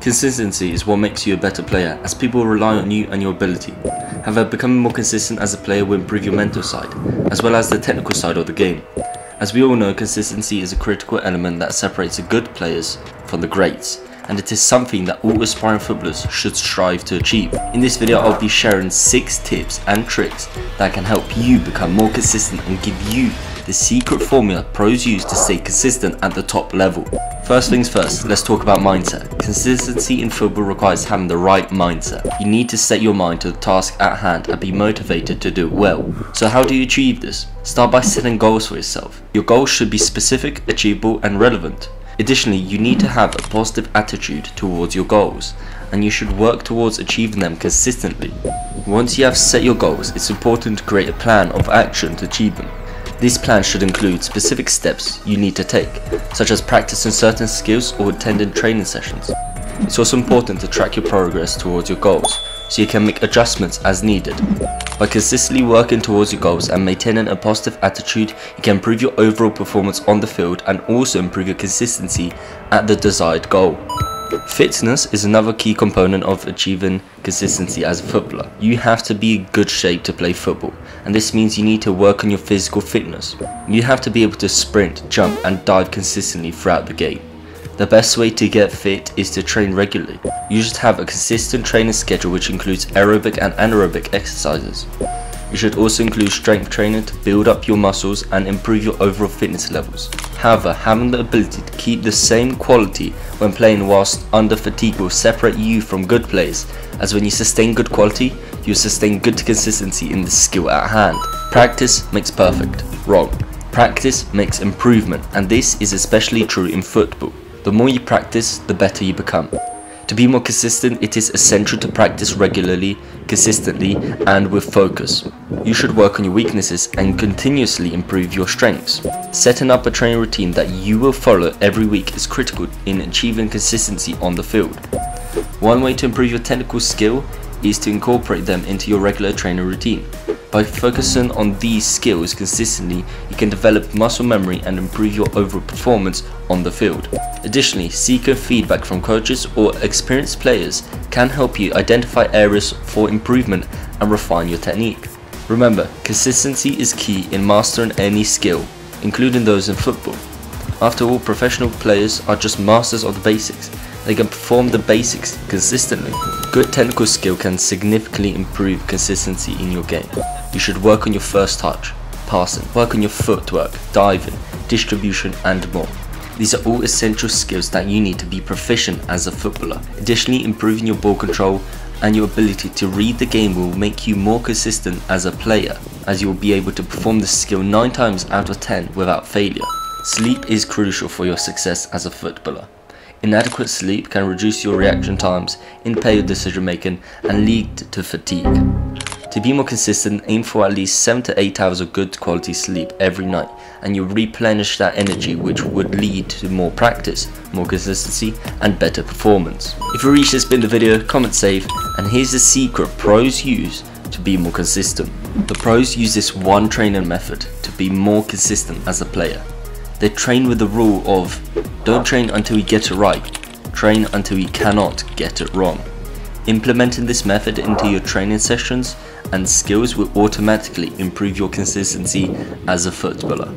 Consistency is what makes you a better player as people rely on you and your ability. However, becoming more consistent as a player will improve your mental side, as well as the technical side of the game. As we all know, consistency is a critical element that separates the good players from the greats, and it is something that all aspiring footballers should strive to achieve. In this video I'll be sharing 6 tips and tricks that can help you become more consistent and give you the secret formula pros use to stay consistent at the top level. First things first, let's talk about mindset. Consistency in football requires having the right mindset. You need to set your mind to the task at hand and be motivated to do it well. So how do you achieve this? Start by setting goals for yourself. Your goals should be specific, achievable and relevant. Additionally, you need to have a positive attitude towards your goals, and you should work towards achieving them consistently. Once you have set your goals, it's important to create a plan of action to achieve them. This plan should include specific steps you need to take, such as practicing certain skills or attending training sessions. It's also important to track your progress towards your goals, so you can make adjustments as needed. By consistently working towards your goals and maintaining a positive attitude, you can improve your overall performance on the field and also improve your consistency at the desired goal. Fitness is another key component of achieving consistency as a footballer. You have to be in good shape to play football, and this means you need to work on your physical fitness. You have to be able to sprint, jump and dive consistently throughout the game. The best way to get fit is to train regularly. You should have a consistent training schedule which includes aerobic and anaerobic exercises. You should also include strength training to build up your muscles and improve your overall fitness levels. However, having the ability to keep the same quality when playing whilst under fatigue will separate you from good players, as when you sustain good quality, you sustain good consistency in the skill at hand. Practice makes perfect. Wrong. Practice makes improvement, and this is especially true in football. The more you practice, the better you become. To be more consistent, it is essential to practice regularly, consistently, and with focus. You should work on your weaknesses and continuously improve your strengths. Setting up a training routine that you will follow every week is critical in achieving consistency on the field. One way to improve your technical skill is to incorporate them into your regular training routine. By focusing on these skills consistently, you can develop muscle memory and improve your overall performance on the field. Additionally, seeking feedback from coaches or experienced players can help you identify areas for improvement and refine your technique. Remember, consistency is key in mastering any skill, including those in football. After all, professional players are just masters of the basics. They can perform the basics consistently. Good technical skill can significantly improve consistency in your game. You should work on your first touch, passing, work on your footwork, diving, distribution and more. These are all essential skills that you need to be proficient as a footballer. Additionally, improving your ball control and your ability to read the game will make you more consistent as a player, as you will be able to perform this skill 9 times out of 10 without failure. Sleep is crucial for your success as a footballer. Inadequate sleep can reduce your reaction times, impair your decision making, and lead to fatigue. To be more consistent, aim for at least 7 to 8 hours of good quality sleep every night, and you'll replenish that energy which would lead to more practice, more consistency, and better performance. If you reached this bit of the video, comment save, and here's the secret pros use to be more consistent. The pros use this one training method to be more consistent as a player. They train with the rule of don't train until you get it right, train until you cannot get it wrong. Implementing this method into your training sessions and skills will automatically improve your consistency as a footballer.